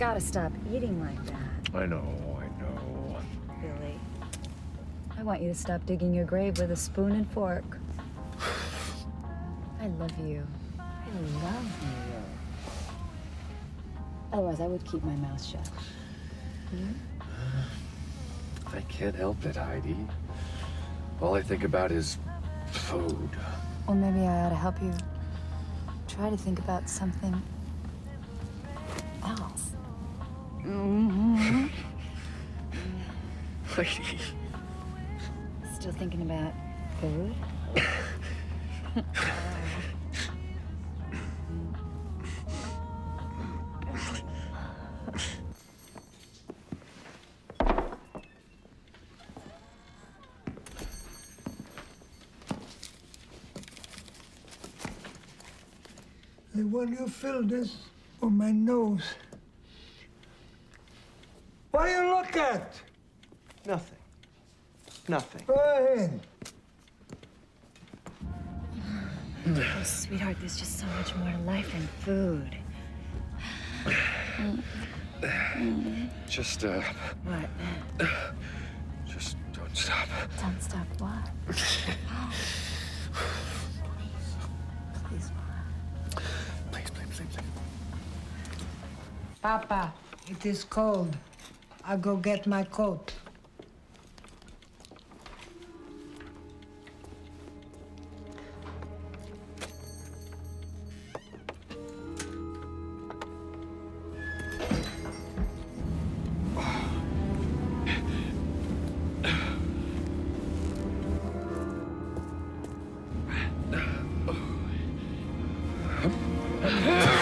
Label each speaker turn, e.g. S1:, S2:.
S1: gotta stop eating like that,
S2: I know, I know.
S1: Billy. I want you to stop digging your grave with a spoon and fork. I love you. I love you. Otherwise, I would keep my mouth shut. You?
S2: I can't help it, Heidi. All I think about is food.
S1: Well, maybe I ought to help you try to think about something else. Still thinking about food?
S3: I want you to fill this on my nose. What do you look at?
S4: Nothing. Nothing.
S3: Go ahead.
S1: Oh, sweetheart, there's just so much more to life than food.
S2: Just, uh,
S1: What?
S2: just don't stop.
S1: Don't stop what? Please, what?
S2: Please, please, please, please.
S3: Papa, it is cold. I'll go get my coat.
S2: Yeah.